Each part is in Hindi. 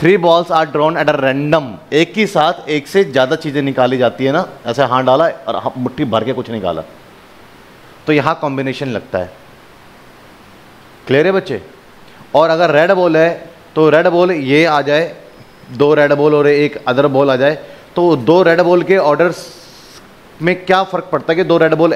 Three balls are drawn at a random एक ही साथ एक से ज़्यादा चीज़ें निकाली जाती है ना ऐसे हाँ डाला और हाँ मुट्ठी भर के कुछ निकाला तो यहाँ कॉम्बिनेशन लगता है क्लियर है बच्चे और अगर रेड बॉल है तो रेड बॉल ये आ जाए दो रेड बॉल और एक अदर बॉल आ जाए तो दो रेड बॉल के ऑर्डर में क्या फ़र्क पड़ता है कि दो रेड बॉल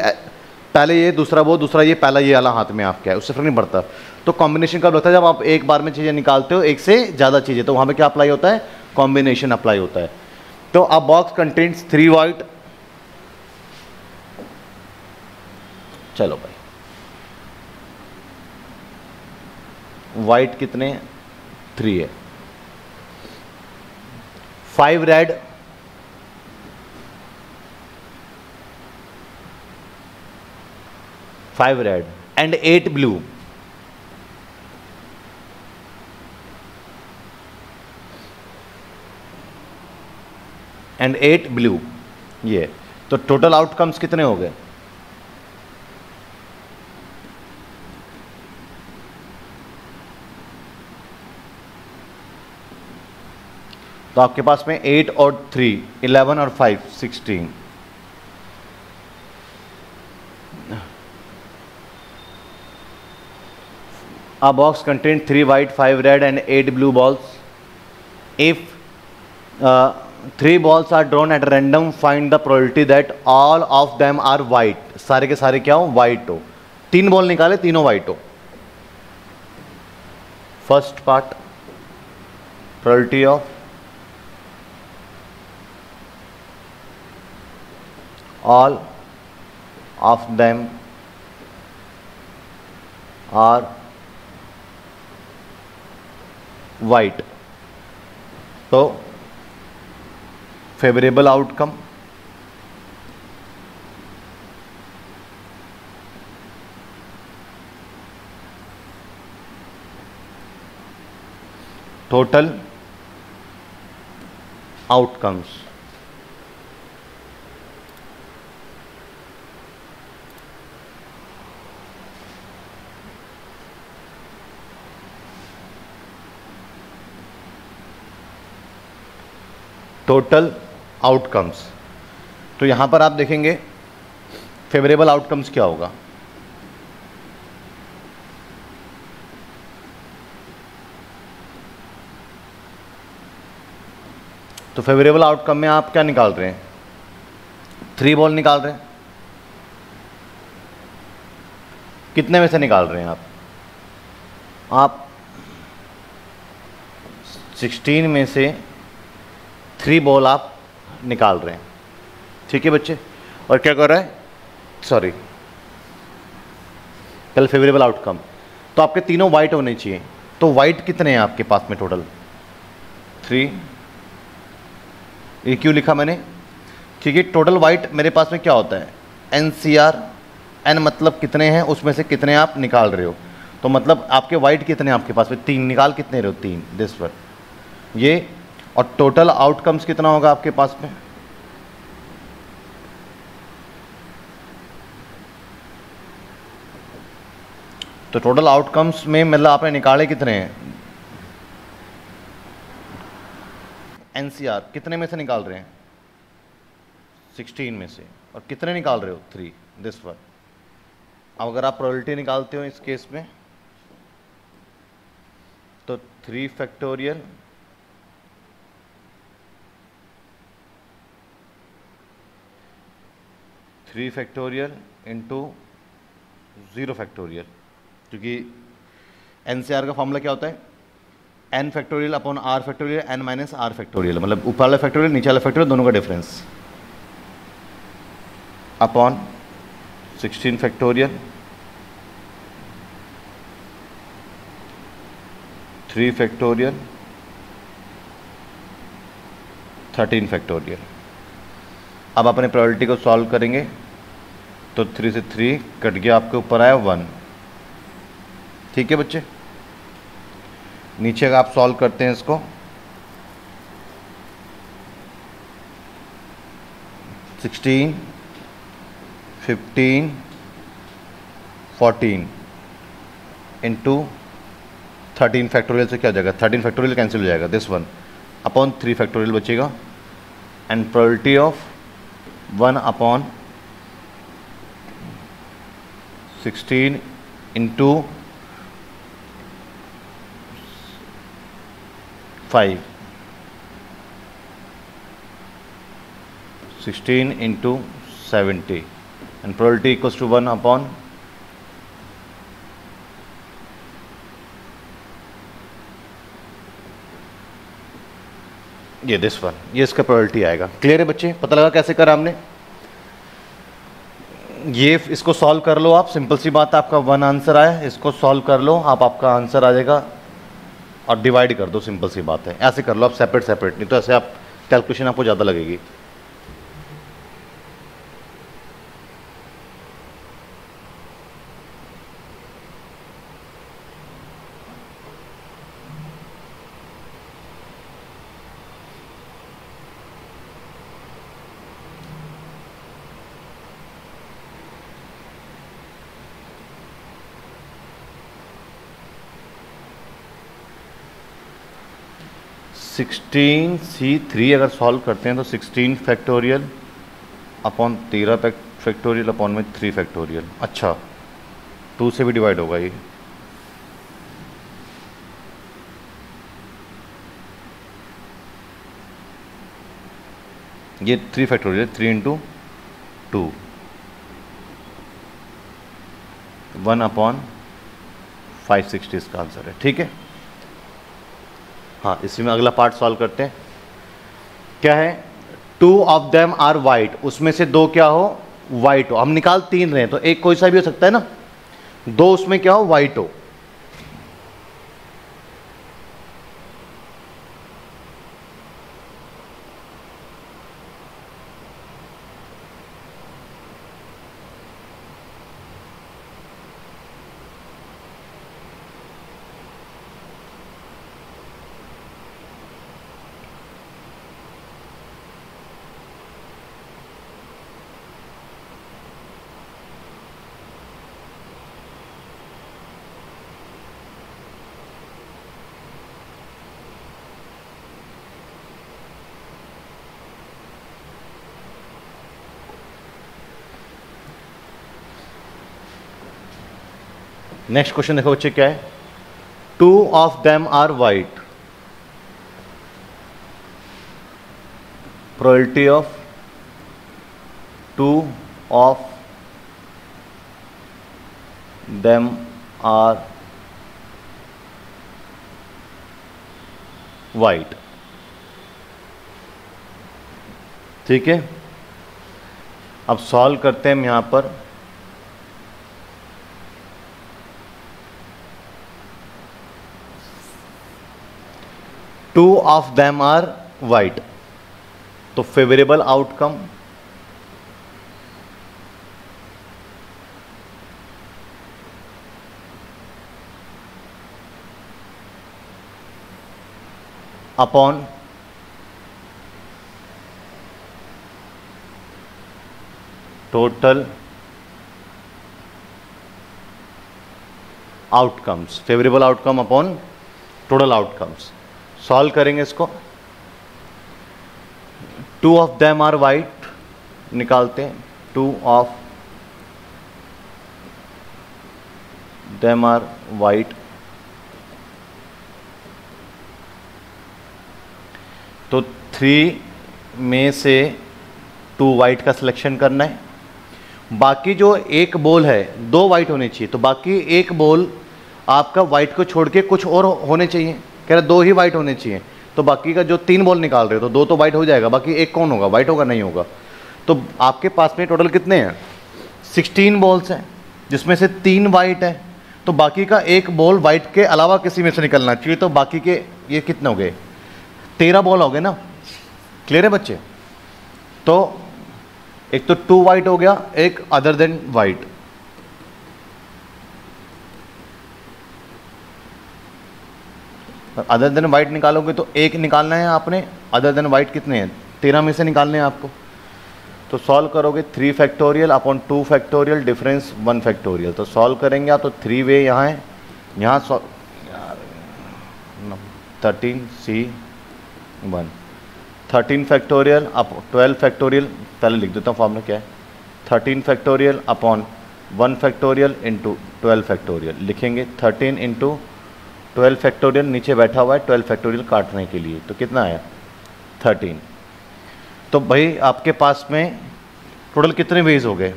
पहले ये दूसरा वो दूसरा ये पहला ये वाला हाथ में आपका है उससे फ़र्क नहीं पड़ता तो कॉम्बिनेशन कब होता है जब आप एक बार में चीज़ें निकालते हो एक से ज़्यादा चीज़ें तो वहाँ पर क्या अप्लाई होता है कॉम्बिनेशन अप्लाई होता है तो अब बॉक्स कंटेंट्स थ्री वाइट चलो भाई वाइट कितने थ्री है five red five red and eight blue and eight blue ये तो टोटल आउटकम्स कितने हो गए तो आपके पास में एट और थ्री इलेवन और five sixteen A box contained three white, five red, and eight blue balls. If uh, three balls are drawn at random find the probability that all of them are white सारे के सारे क्या हो वाइट हो तीन बॉल निकाले तीनों वाइट हो first part probability of all of them are white तो favourable outcome total outcomes total outcomes तो यहाँ पर आप देखेंगे फेवरेबल आउटकम्स क्या होगा तो फेवरेबल आउटकम में आप क्या निकाल रहे हैं थ्री बॉल निकाल रहे हैं कितने में से निकाल रहे हैं आप आप 16 में से थ्री बॉल आप निकाल रहे हैं ठीक है बच्चे और क्या कर रहा है सॉरी कल फेवरेबल आउटकम तो आपके तीनों वाइट होने चाहिए तो वाइट कितने हैं आपके पास में टोटल थ्री ये क्यों लिखा मैंने ठीक है टोटल वाइट मेरे पास में क्या होता है एन सी आर एन मतलब कितने हैं उसमें से कितने आप निकाल रहे हो तो मतलब आपके वाइट कितने आपके पास में तीन निकाल कितने रहे हो तीन दिस पर ये और टोटल आउटकम्स कितना होगा आपके पास में तो टोटल आउटकम्स में मतलब आपने निकाले कितने हैं एनसीआर कितने में से निकाल रहे हैं 16 में से और कितने निकाल रहे हो थ्री दिस वन अब अगर आप प्रोबेबिलिटी निकालते हो इस केस में तो three factorial three factorial into zero factorial क्योंकि एन सी आर का फॉर्मूला क्या होता है n factorial upon r factorial n minus r factorial मतलब ऊपर वाला फैक्टोरियल नीचे वाला फैक्टोरियल दोनों का difference upon sixteen factorial three factorial thirteen factorial अब अपने प्रायोरिटी को सॉल्व करेंगे तो थ्री से थ्री कट गया आपके ऊपर आया वन ठीक है बच्चे नीचे का आप सॉल्व करते हैं इसको sixteen fifteen fourteen into thirteen factorial से क्या हो जाएगा थर्टीन फैक्टोरियल कैंसिल हो जाएगा this one upon three factorial बचेगा and probability of 1 upon 16 into 5 16 into 70 and probability equals to 1 upon ये दिस वन ये इसका प्रायोरिटी आएगा क्लियर है बच्चे पता लगा कैसे करा हमने ये इसको सॉल्व कर लो आप सिंपल सी बात आपका वन आंसर आया इसको सॉल्व कर लो आप आपका आंसर आ जाएगा और डिवाइड कर दो सिंपल सी बात है ऐसे कर लो आप सेपरेट सेपरेट नहीं तो ऐसे आप कैलकुलेशन आपको ज़्यादा लगेगी सिक्सटीन सी थ्री अगर सॉल्व करते हैं तो सिक्सटीन फैक्टोरियल अपॉन तेरह फैक्टोरियल अपॉन में थ्री फैक्टोरियल अच्छा टू से भी डिवाइड होगा ये ये three factorial three into two one upon five sixty इसका आंसर है ठीक है हाँ इसी में अगला पार्ट सॉल्व करते हैं क्या है two of them are white उसमें से दो क्या हो वाइट हो हम निकाल तीन रहे तो एक कोई सा भी हो सकता है ना दो उसमें क्या हो वाइट हो नेक्स्ट क्वेश्चन देखो बच्चे क्या है two of them are white probability of two of them are white ठीक है अब सॉल्व करते हैं हम यहां पर Two of them are white. So favorable outcome. Upon total outcomes, favorable outcome upon total outcomes. Solve करेंगे इसको two of them are white निकालते हैं two of them are white तो थ्री में से टू वाइट का सिलेक्शन करना है बाकी जो एक बोल है दो वाइट होने चाहिए तो बाकी एक बोल आपका वाइट को छोड़ के कुछ और होने चाहिए कह रहे दो ही वाइट होने चाहिए तो बाकी का जो तीन बॉल निकाल रहे हो तो दो तो वाइट हो जाएगा बाकी एक कौन होगा वाइट होगा नहीं होगा तो आपके पास में टोटल कितने हैं सिक्सटीन बॉल्स हैं जिसमें से तीन वाइट है तो बाकी का एक बॉल वाइट के अलावा किसी में से निकलना चाहिए तो बाकी के ये कितने हो गए तेरह बॉल हो गए ना क्लियर है बच्चे तो एक तो टू वाइट हो गया एक other than white other than white निकालोगे तो एक निकालना है आपने अदर देन वाइट कितने हैं तेरह में से निकालने हैं आपको तो सॉल्व करोगे three factorial upon two factorial difference one factorial तो सॉल्व करेंगे आप तो थ्री वे यहाँ है यहाँ solve thirteen C one thirteen factorial up twelve factorial पहले लिख देता हूँ फॉर्मूला क्या है thirteen factorial upon one factorial into twelve factorial लिखेंगे थर्टीन इंटू ट्वेल्व फैक्टोरियल नीचे बैठा हुआ है ट्वेल्व फैक्टोरियल काटने के लिए तो कितना आया थर्टीन तो भाई आपके पास में टोटल कितने वेज हो गए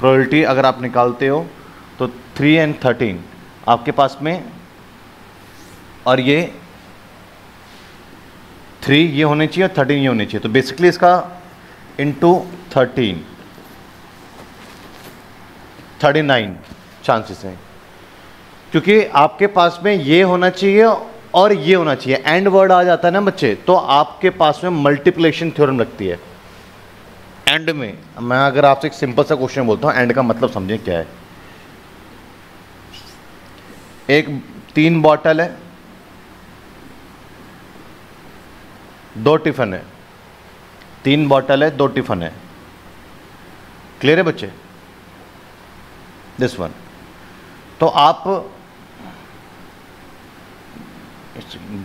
प्रोबेबिलिटी अगर आप निकालते हो तो थ्री एंड थर्टीन आपके पास में और ये थ्री ये होने चाहिए और थर्टीन ये होने चाहिए तो बेसिकली इसका into thirteen thirty nine chances हैं क्योंकि आपके पास में ये होना चाहिए और ये होना चाहिए एंड वर्ड आ जाता है ना बच्चे तो आपके पास में मल्टीप्लेशन थ्योरम लगती है एंड में मैं अगर आपसे एक सिंपल सा क्वेश्चन बोलता हूँ एंड का मतलब समझें क्या है एक तीन बॉटल है दो टिफन है तीन बॉटल है दो टिफन है क्लियर है बच्चे दिस वन तो आप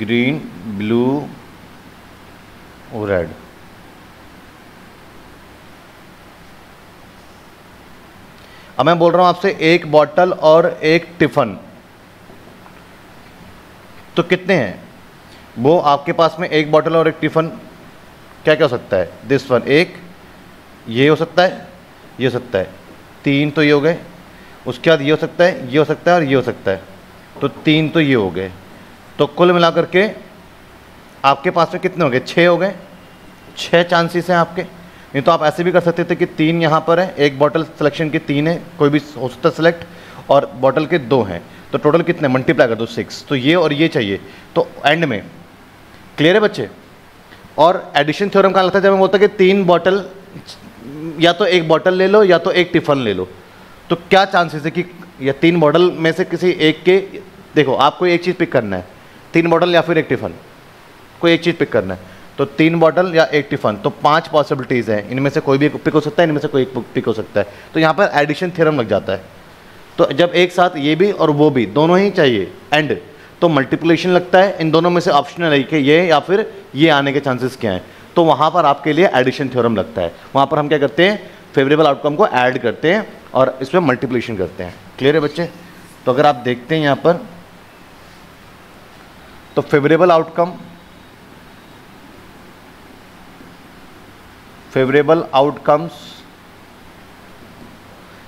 ग्रीन ब्लू blue रेड अब मैं बोल रहा हूं आपसे एक बॉटल और एक टिफन तो कितने हैं वो आपके पास में एक बॉटल और एक टिफन क्या क्या हो सकता है दिस वन एक ये हो सकता है ये हो सकता है तीन तो ये हो गए उसके बाद ये हो सकता है ये हो सकता है और ये हो सकता है तो तीन तो ये हो गए तो कुल मिलाकर के आपके पास में कितने हो गए छः हो गए छः चांसेस हैं आपके नहीं तो आप ऐसे भी कर सकते थे कि तीन यहाँ पर है एक बॉटल सिलेक्शन की तीन है कोई भी हो सकता सेलेक्ट और बॉटल के दो हैं तो टोटल कितने मल्टीप्लाई कर दो सिक्स तो ये और ये चाहिए तो एंड में क्लियर है बच्चे और एडिशन थ्योरम का लगता है जब हम बोलता कि तीन बॉटल या तो एक बॉटल ले लो या तो एक टिफन ले लो तो क्या चांसेस है कि या तीन बॉटल में से किसी एक के देखो आपको एक चीज़ पिक करना है तीन बॉटल या फिर एक टिफ़न कोई एक चीज़ पिक करना है तो तीन बॉटल या एक टिफ़न तो पांच पॉसिबिलिटीज़ हैं इनमें से कोई भी पिक हो सकता है इनमें से कोई एक पिक हो सकता है तो यहाँ पर एडिशन थ्योरम लग जाता है तो जब एक साथ ये भी और वो भी दोनों ही चाहिए एंड तो मल्टीप्लिकेशन लगता है इन दोनों में से ऑप्शनल है कि ये या फिर ये आने के चांसेस क्या हैं तो वहाँ पर आपके लिए एडिशन थ्योरम लगता है वहाँ पर हम क्या करते हैं फेवरेबल आउटकम को ऐड करते हैं और इसमें मल्टीप्लिकेशन करते हैं क्लियर है बच्चे तो अगर आप देखते हैं यहाँ पर तो फेवरेबल आउटकम फेवरेबल आउटकम्स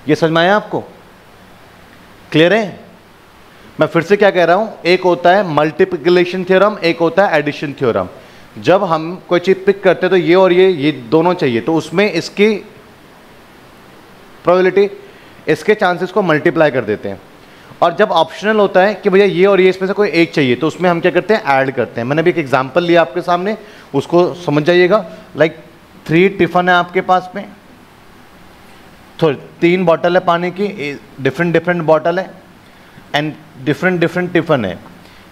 ये समझ में आया आपको क्लियर है मैं फिर से क्या कह रहा हूं एक होता है मल्टीप्लिकेशन थ्योरम एक होता है एडिशन थ्योरम जब हम कोई चीज पिक करते हैं तो ये और ये ये दोनों चाहिए तो उसमें इसकी प्रोबेबिलिटी इसके चांसेस को मल्टीप्लाई कर देते हैं और जब ऑप्शनल होता है कि भैया ये और ये इसमें से कोई एक चाहिए तो उसमें हम क्या करते हैं ऐड करते हैं मैंने भी एक एग्जाम्पल लिया आपके सामने उसको समझ जाइएगा लाइक थ्री टिफ़न है आपके पास में थोड़ी तीन बॉटल है पानी की डिफरेंट डिफरेंट बॉटल है एंड डिफरेंट डिफरेंट टिफ़न है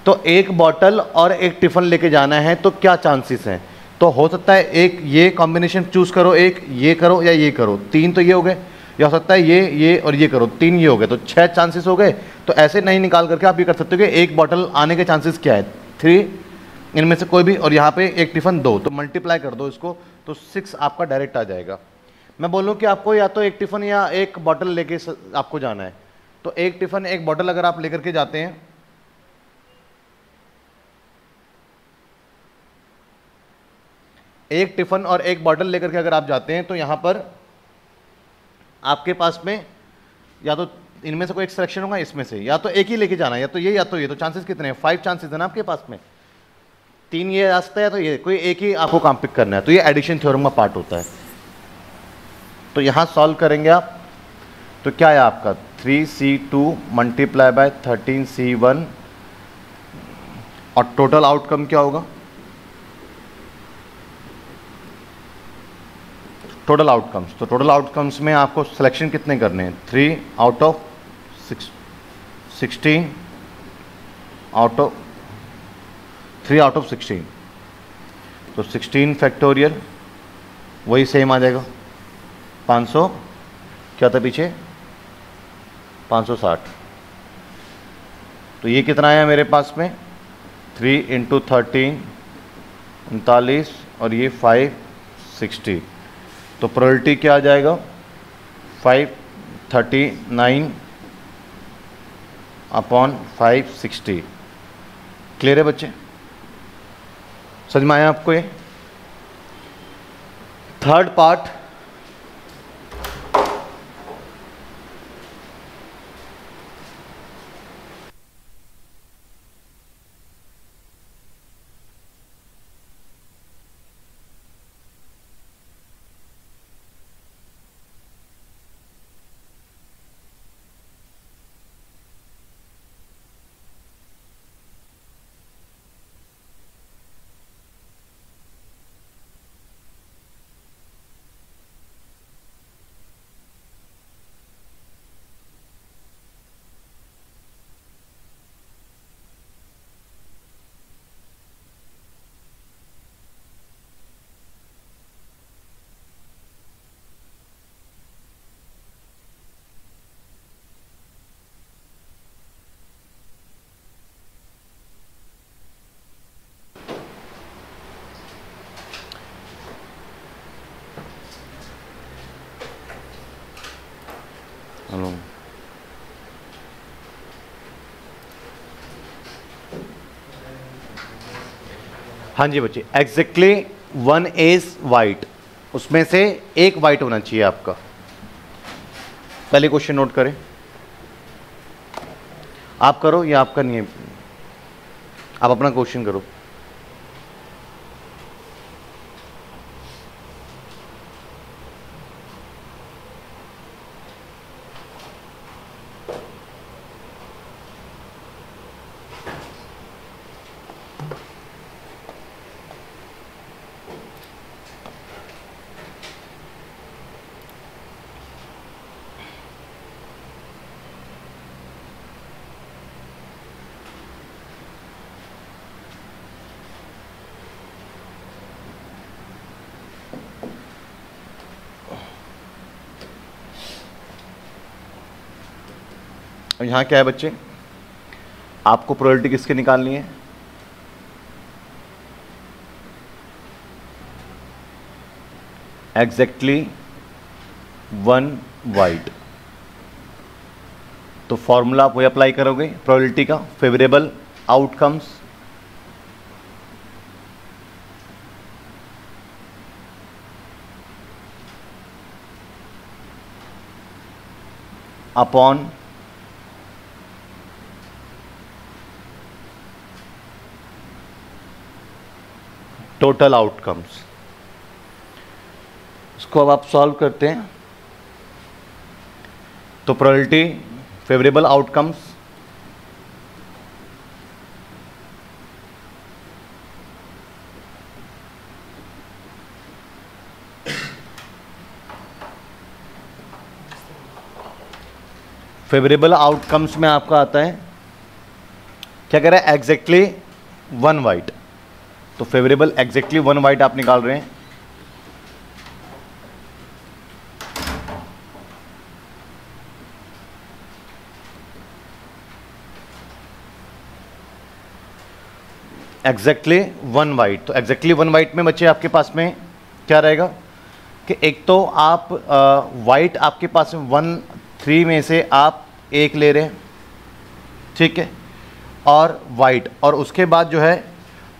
तो एक बॉटल और एक टिफ़न लेके जाना है तो क्या चांसेस हैं तो हो सकता है एक ये कॉम्बिनेशन चूज़ करो एक ये करो या ये करो तीन तो ये हो गए या हो सकता है ये ये और ये करो तीन ये हो गए तो छह चांसेस हो गए तो ऐसे नहीं निकाल करके आप ये कर सकते हो कि एक बॉटल आने के चांसेस क्या है थ्री इनमें से कोई भी और यहाँ पे एक टिफ़न दो तो मल्टीप्लाई कर दो इसको तो सिक्स आपका डायरेक्ट आ जाएगा मैं बोलूँ कि आपको या तो एक टिफ़न या एक बॉटल लेके आपको जाना है तो एक टिफ़न एक बॉटल अगर आप लेकर के जाते हैं एक टिफ़न और एक बॉटल लेकर के अगर आप जाते हैं तो यहाँ पर आपके पास में या तो इनमें से कोई एक सिलेक्शन होगा इसमें से या तो एक ही लेके जाना है या तो ये या तो ये तो चांसेस कितने हैं फाइव चांसेस है ना आपके पास में तीन ये रास्ता है तो ये कोई एक ही आपको काम पिक करना है तो ये एडिशन थ्योरम का पार्ट होता है तो यहाँ सॉल्व करेंगे आप तो क्या है आपका three C two multiply by thirteen C one और टोटल आउटकम क्या होगा टोटल आउटकम्स तो टोटल आउटकम्स में आपको सिलेक्शन कितने करने हैं three out of sixteen out of three out of sixteen तो सिक्सटीन फैक्टोरियल वही सेम आ जाएगा पाँच सौ क्या था पीछे पाँच सौ साठ तो ये कितना आया मेरे पास में थ्री इंटू थर्टीन उनतालीस और ये फाइव सिक्सटी तो प्रायोरिटी क्या आ जाएगा five thirty nine upon five sixty clear है बच्चे समझ में आया आपको ये थर्ड पार्ट along. हाँ जी बच्चे एग्जैक्टली वन इज वाइट उसमें से एक वाइट होना चाहिए आपका पहले क्वेश्चन नोट करें आप करो या आपका नहीं है आप अपना क्वेश्चन करो अब यहाँ क्या है बच्चे आपको प्रोबेबिलिटी किसके निकालनी है एग्जैक्टली वन वाइट तो फॉर्मूला आप वही अप्लाई करोगे प्रोबेबिलिटी का favourable outcomes upon total outcomes इसको अब आप सॉल्व करते हैं तो probability favourable outcomes favourable outcomes में आपका आता है क्या कह रहा है एग्जैक्टली वन वाइट तो फेवरेबल एग्जैक्टली वन वाइट आप निकाल रहे हैं एग्जैक्टली वन वाइट तो एग्जैक्टली वन वाइट में बच्चे आपके पास में क्या रहेगा कि एक तो आप वाइट आपके पास में वन थ्री में से आप एक ले रहे हैं ठीक है और वाइट और उसके बाद जो है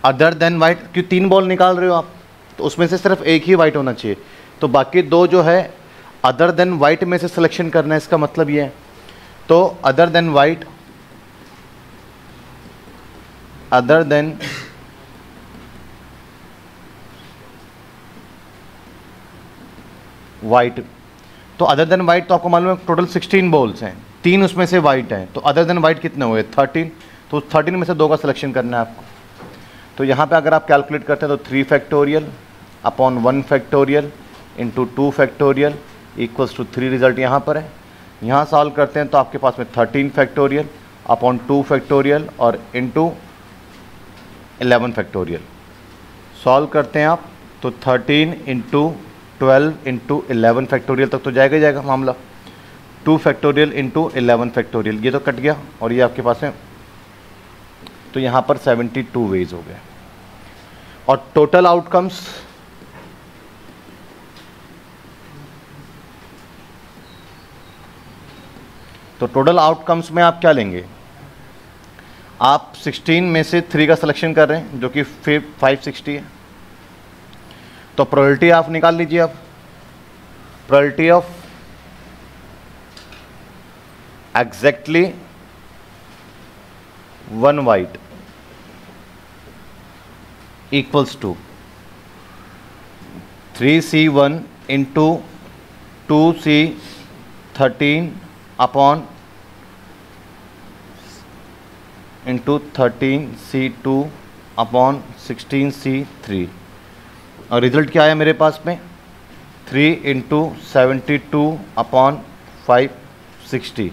अदर देन वाइट क्यों तीन बॉल निकाल रहे हो आप तो उसमें से सिर्फ एक ही वाइट होना चाहिए तो बाकी दो जो है अदर देन वाइट में से सिलेक्शन करना है इसका मतलब ये है तो other than white other than white तो अदर देन वाइट तो आपको मालूम है टोटल 16 बॉल्स हैं तीन उसमें से वाइट हैं तो अदर देन वाइट कितने हुए 13 तो 13 में से दो का सिलेक्शन करना है आपको तो यहाँ पे अगर आप कैलकुलेट करते हैं तो three factorial upon one factorial into two factorial equals to three result यहाँ पर है यहाँ सॉल्व करते हैं तो आपके पास में thirteen factorial upon two factorial और इंटू एलेवन फैक्टोरियल सॉल्व करते हैं आप तो thirteen into twelve into eleven factorial तक तो जाएगा ही जाएगा मामला two factorial into eleven factorial ये तो कट गया और ये आपके पास में तो यहाँ पर 72 वेज हो गए और टोटल आउटकम्स तो टोटल आउटकम्स में आप क्या लेंगे आप 16 में से थ्री का सिलेक्शन कर रहे हैं जो कि 560 है तो प्रायोरिटी आप निकाल लीजिए आप probability of exactly one white equals to three C one into two C thirteen upon into thirteen C two upon sixteen C three और रिजल्ट क्या आया मेरे पास में three into seventy two upon five sixty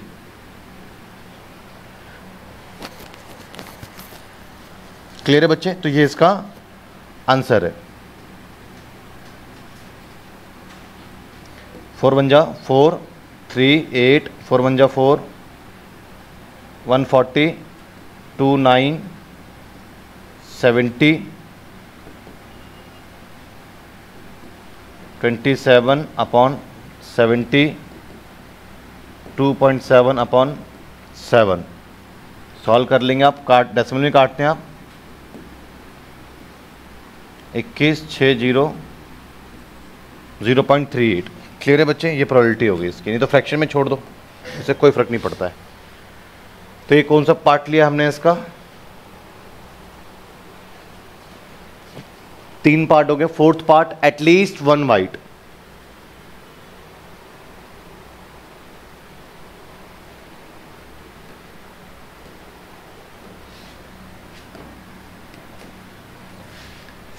clear है बच्चे तो ये इसका आंसर है फोर वन जा four three eight four one जा four one forty two nine seventy twenty seven upon seventy two point seven upon seven solve कर लेंगे आप काट डेसिमल में काटते हैं आप इक्कीस छः zero zero point three eight clear है बच्चे ये प्रॉबलिटी होगी इसकी नहीं तो फ्रैक्शन में छोड़ दो इससे कोई फ़र्क नहीं पड़ता है तो ये कौन सा पार्ट लिया हमने इसका तीन पार्ट हो गए fourth part at least one white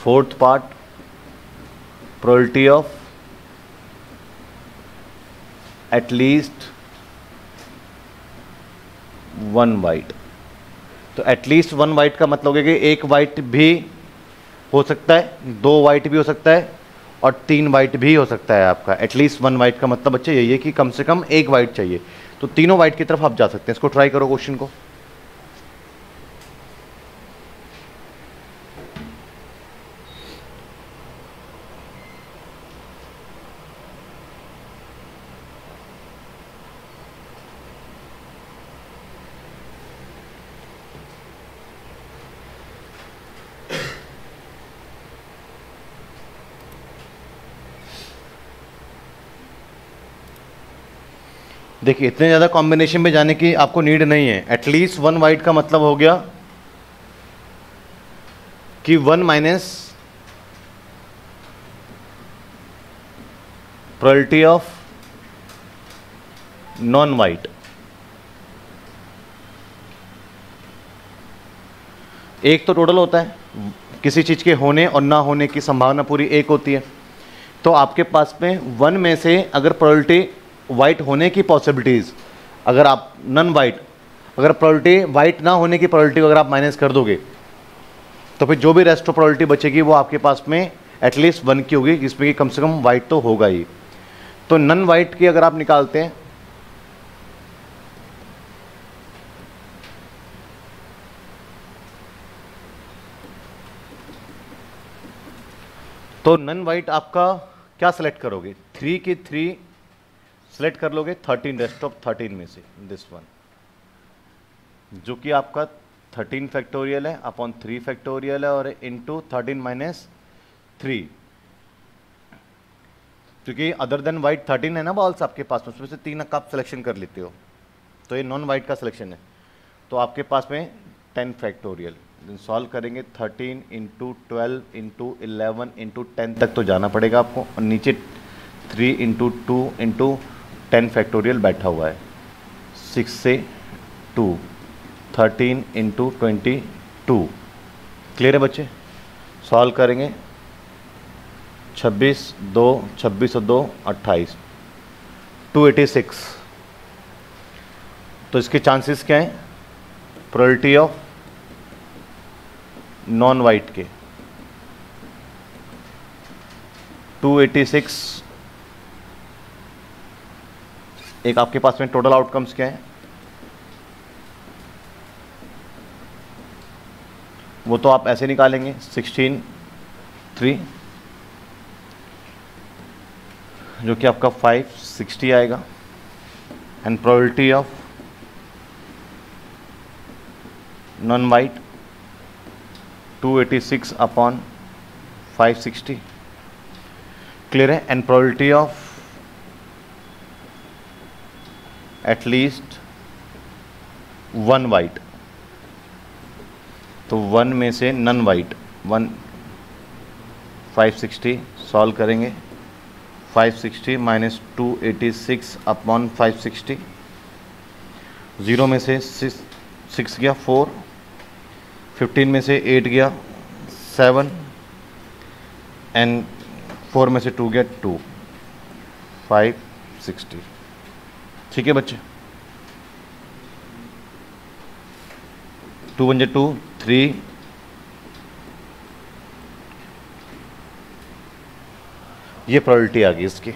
fourth part probability of at least one white तो एटलीस्ट वन वाइट का मतलब है कि एक वाइट भी हो सकता है दो वाइट भी हो सकता है और तीन वाइट भी हो सकता है आपका एटलीस्ट वन वाइट का मतलब बच्चे यही है कि कम से कम एक वाइट चाहिए तो तीनों वाइट की तरफ आप जा सकते हैं इसको ट्राई करो क्वेश्चन को देखिए इतने ज़्यादा कॉम्बिनेशन में जाने की आपको नीड नहीं है एटलीस्ट वन वाइट का मतलब हो गया कि one minus probability of non white एक तो टोटल होता है किसी चीज़ के होने और ना होने की संभावना पूरी एक होती है तो आपके पास में वन में से अगर प्रोल्टी वाइट होने की पॉसिबिलिटीज़ अगर आप नन वाइट अगर प्रॉलिटी वाइट ना होने की प्रॉबलिटी को अगर आप माइनस कर दोगे तो फिर जो भी रेस्ट ऑफ प्रॉलिटी बचेगी वो आपके पास में एटलीस्ट वन की होगी जिसमें कि कम से कम वाइट तो होगा ही तो नन वाइट की अगर आप निकालते हैं तो नन वाइट आपका क्या सेलेक्ट करोगे थ्री के थ्री सेलेक्ट कर लोगे थर्टीन रेस्ट ऑफ थर्टीन में से दिस वन जो कि आपका थर्टीन फैक्टोरियल है अपॉन थ्री फैक्टोरियल है और इनटू थर्टीन माइनस थ्री क्योंकि अदर देन वाइट थर्टीन है ना बॉल्स आपके पास में उसमें से तीन आप सिलेक्शन कर लेते हो तो ये नॉन वाइट का सिलेक्शन है तो आपके पास में टेन फैक्टोरियल सॉल्व करेंगे thirteen into twelve into eleven into ten तक तो जाना पड़ेगा आपको और नीचे three into two into ten factorial बैठा हुआ है सिक्स से two thirteen into twenty two clear है बच्चे सॉल्व करेंगे छब्बीस दो छब्बीस और दो अट्ठाईस टू एटी सिक्स तो इसके चांसेस क्या हैं प्रोरिटी ऑफ नॉन वाइट के टू एटी सिक्स एक आपके पास में टोटल आउटकम्स क्या है वो तो आप ऐसे निकालेंगे सिक्सटीन थ्री जो कि आपका फाइव सिक्सटी आएगा and probability of non white 286 upon 560 clear है and probability of at least one white तो वन में से नन वाइट वन 560 सॉल्व करेंगे 560 sixty minus two eighty six upon five sixty zero में से सिक्स सिक्स गया फोर फिफ्टीन में से एट गया सेवन एंड फोर में से टू गया टू फाइव सिक्सटी ठीक है बच्चे टू वन जे टू थ्री ये प्रायोरिटी आ गई इसकी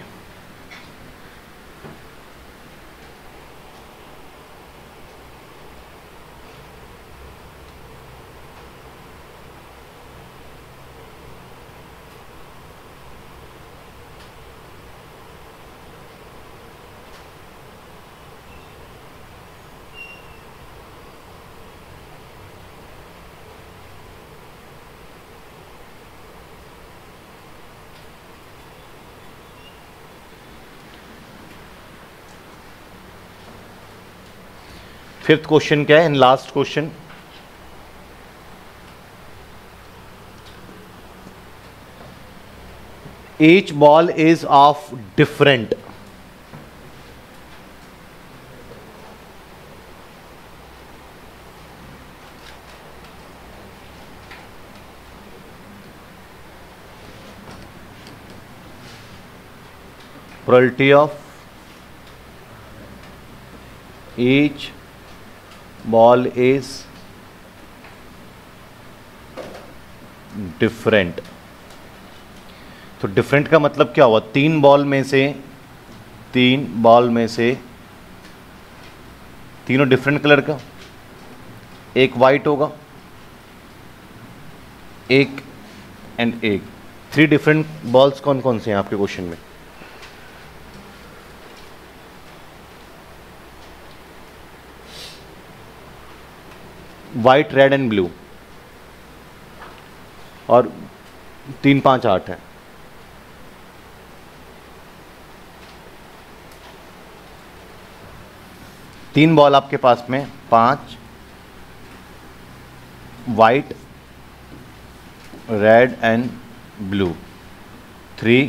फिफ्थ क्वेश्चन क्या है and last question each ball is of different probability of each ball is different तो डिफरेंट का मतलब क्या हुआ तीन बॉल में से तीन बॉल में से तीनों डिफरेंट कलर का एक वाइट होगा एक एंड एक थ्री डिफरेंट बॉल्स कौन कौन से हैं आपके क्वेश्चन में वाइट रेड एंड ब्लू और तीन पांच आठ है तीन बॉल आपके पास में पांच white red and blue three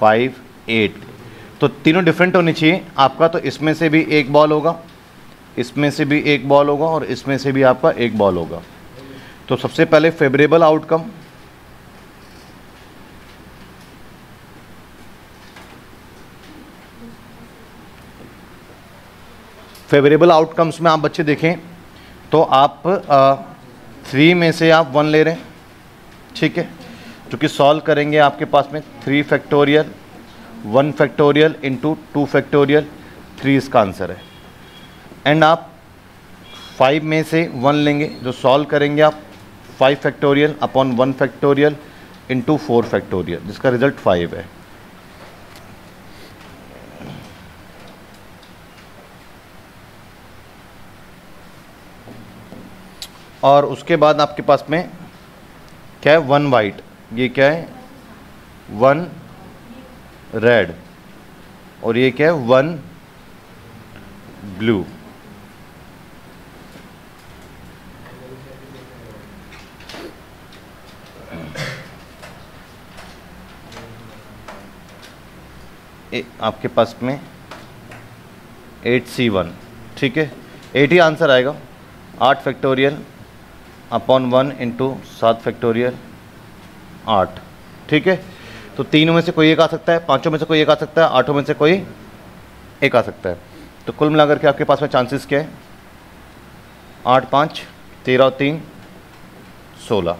five eight तो तीनों डिफरेंट होनी चाहिए आपका तो इसमें से भी एक बॉल होगा इसमें से भी एक बॉल होगा और इसमें से भी आपका एक बॉल होगा तो सबसे पहले फेवरेबल आउटकम फेवरेबल आउटकम्स में आप बच्चे देखें तो आप थ्री में से आप वन ले रहे हैं ठीक है क्योंकि सॉल्व करेंगे आपके पास में three factorial one factorial into two factorial three इसका आंसर है एंड आप फाइव में से वन लेंगे जो सॉल्व करेंगे आप five factorial upon one factorial into four factorial जिसका रिजल्ट फाइव है और उसके बाद आपके पास में क्या है वन वाइट ये क्या है वन रेड और ये क्या है वन ब्लू ए, आपके पास में एट सी वन ठीक है एट ही आंसर आएगा आठ फैक्टोरियल अपॉन वन इंटू सात फैक्टोरियल आठ ठीक है तो तीनों में से कोई एक आ सकता है पांचों में से कोई एक आ सकता है आठों में से कोई एक आ सकता है तो कुल मिलाकर के आपके पास में चांसेस क्या है आठ पाँच तेरह तीन सोलह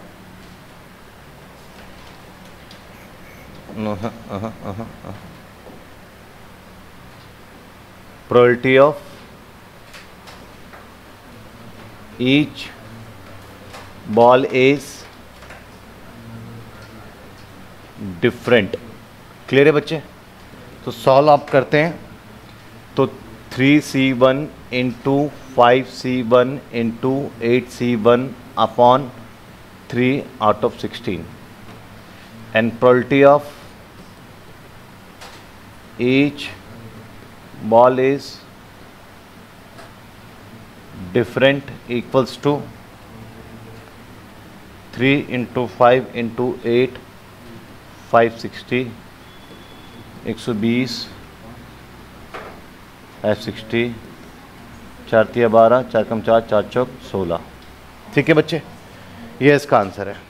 हाँ हाँ हाँ हाँ probability of each ball is different clear है बच्चे तो सॉल्व आप करते हैं तो three C one into five C one into eight C one upon three out of sixteen and probability of each two is different equals to 3 into 5 into 8 560 120 sixty चार तिया बारह चार कम चार चार चौक सोलह ठीक है बच्चे ये इसका आंसर है